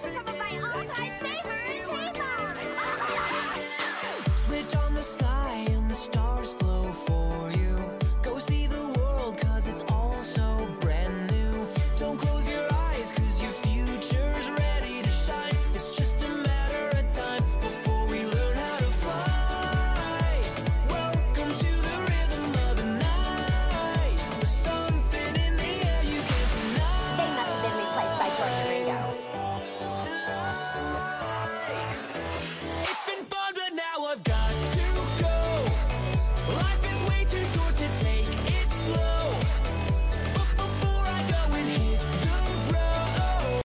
Gracias,